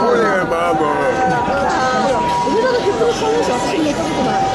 소리가 봐봐. 우리나라 100% 성공시 어떻게 예쁘구나.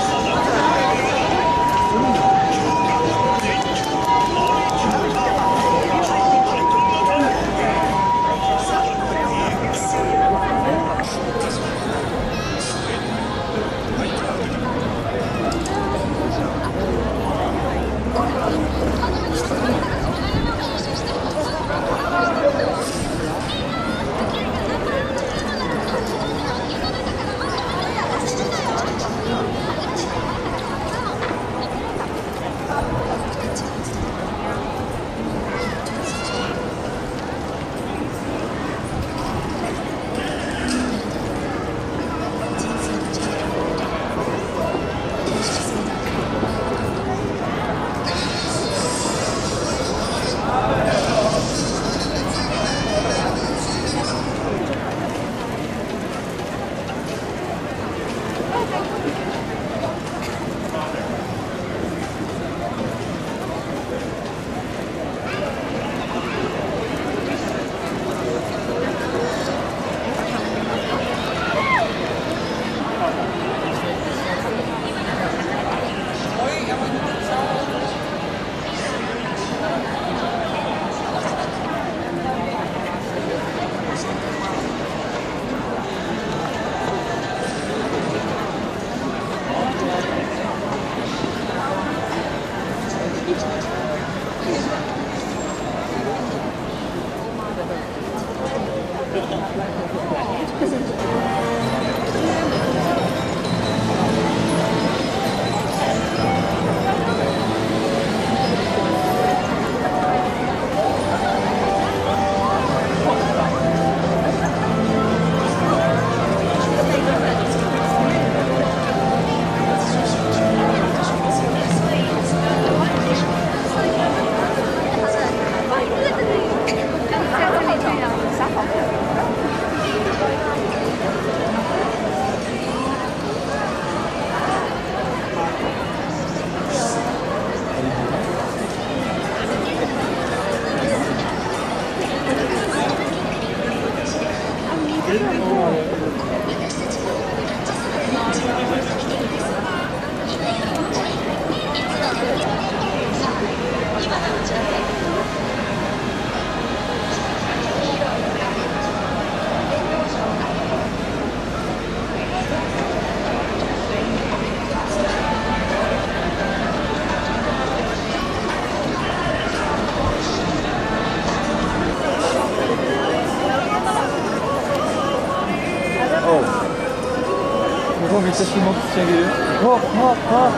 Oh. Vou ver se esse monte chega. Hop, hop, hop.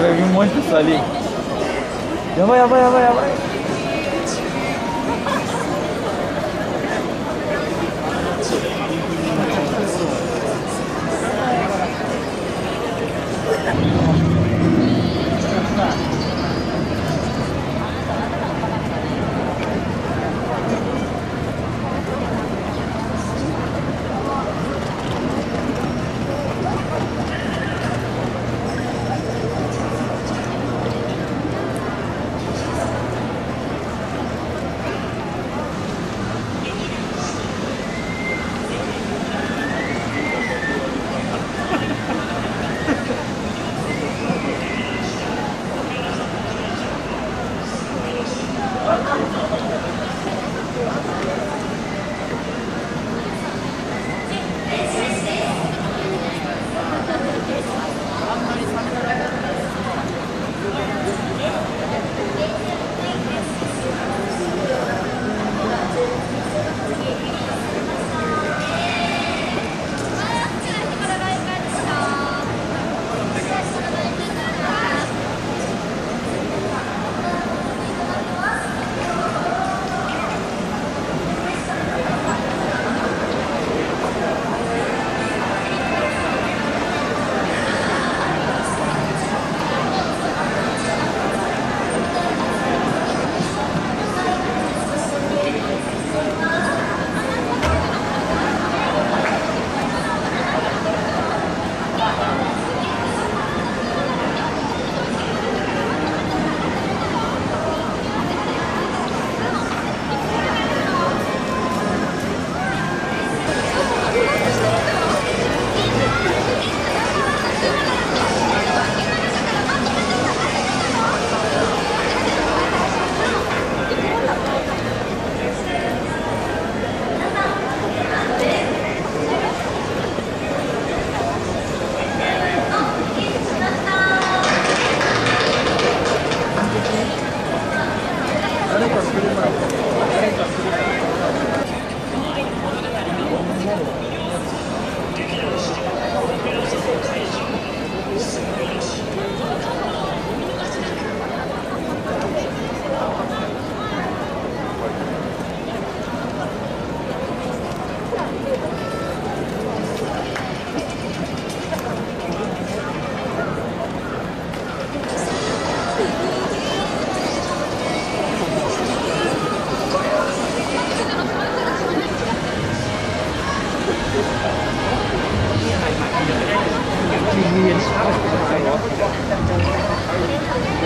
Vai vir um monte de disso ali. Já vai, já vai, já vai, já vai.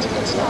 ちょっと違。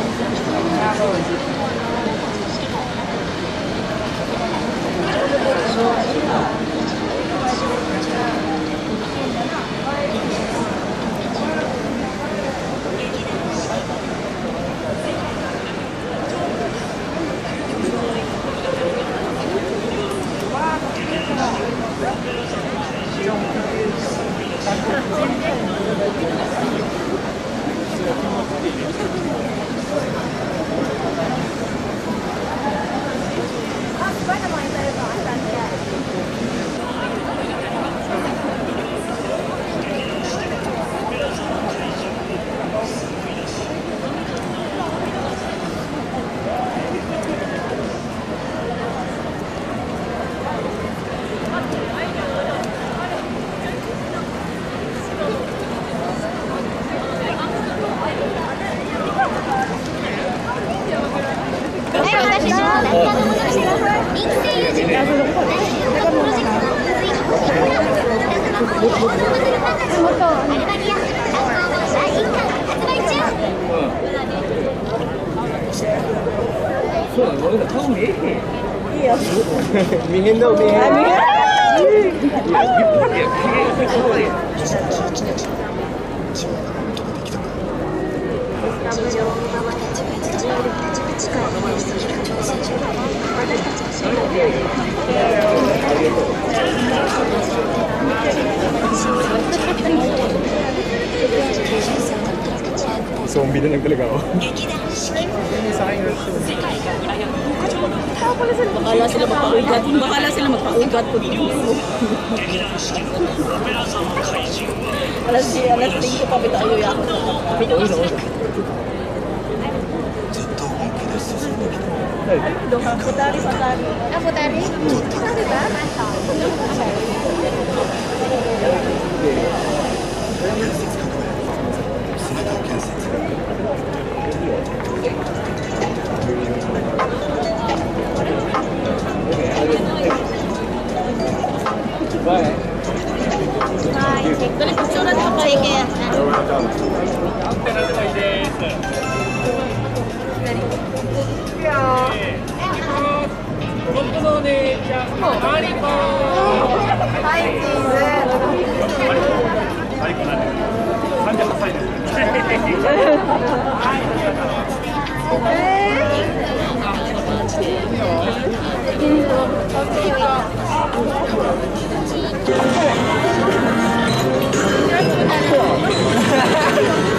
Mihin daw, mihin. Thank you. 見えんの見えへんzombie na lang talaga ako. Bakala sila magpaugat. Bakala sila magpaugat ko dito. alas di, alas 5 はい、哎，嗯，好吃吗？好吃。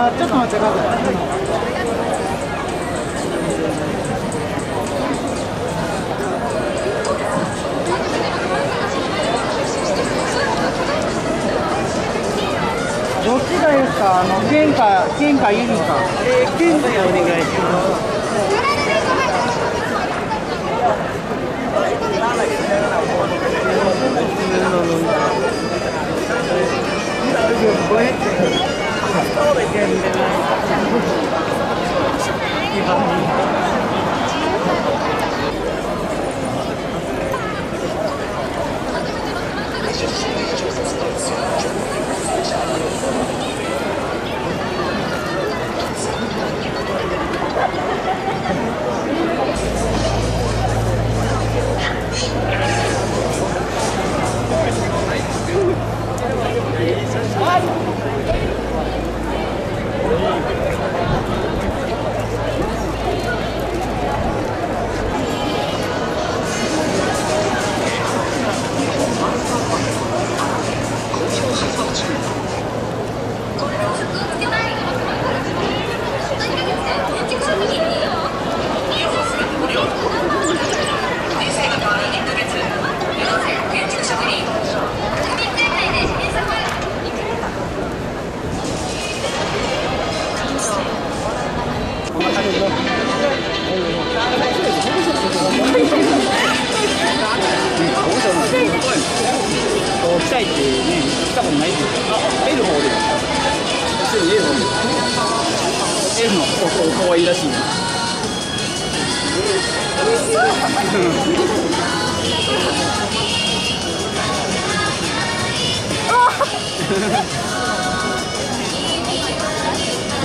あちょっと待ってください、どっちがいいか、あの、県か、県かユニか。えー、県お願いします。到底干的来？一。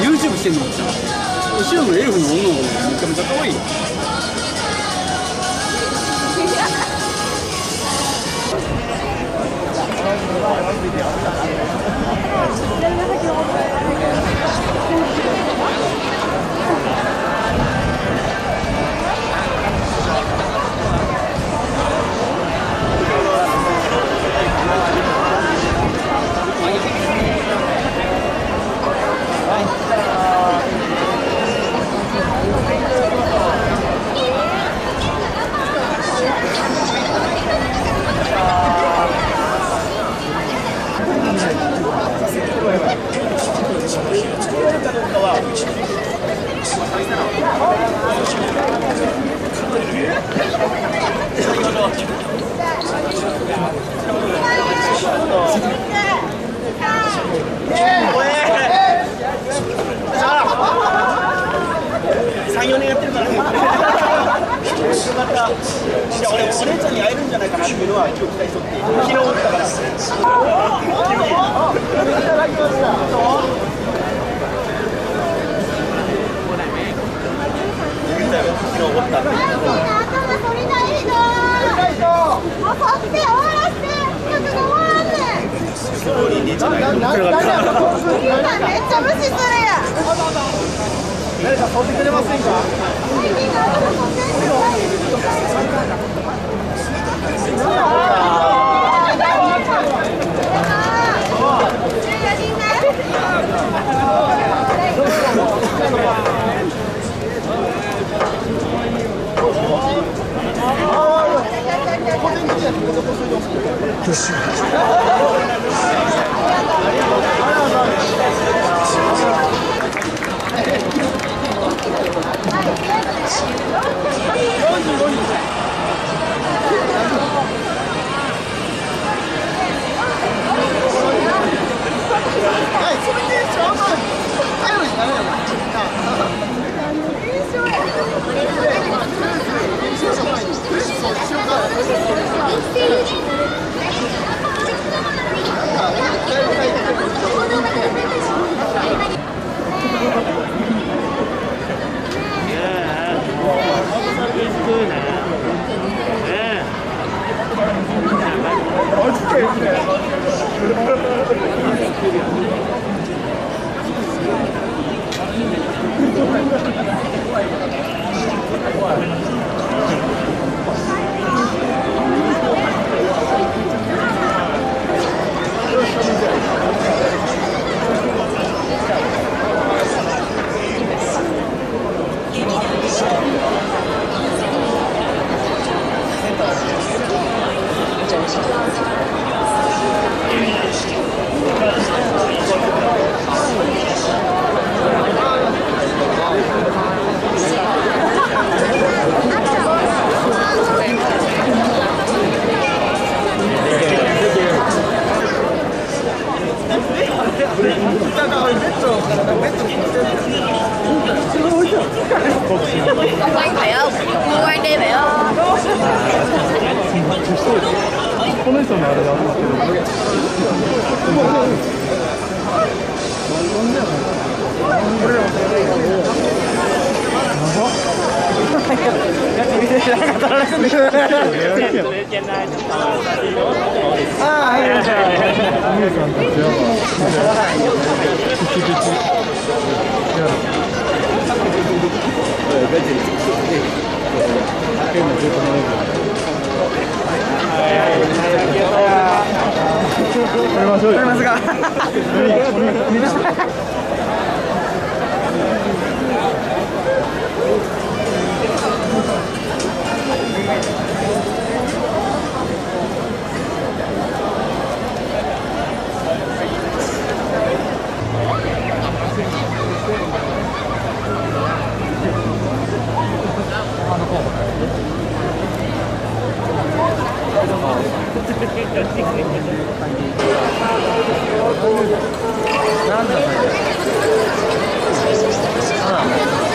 YouTube してんの？後ろのエルフの女の子めちゃめちゃ可愛い。よ 34年やってるからねまたいや俺お姉ちゃんに会えるんじゃないかなっていうのは今日期待しとって昨日思ったから昨日思った頭取りたいのもう取って終わらせてちょっと終わらんねんストーリー姉ちゃんがいるみんなめっちゃ無視す。るやん誰か取ってくれませんか能 Không anh phải không? Mua anh đi phải không? この人のあれなんですけどああはいはいはい姉さんたちやば ガチピチや変な状態になる撮りましょうよ。撮りますか。なんだそれ。「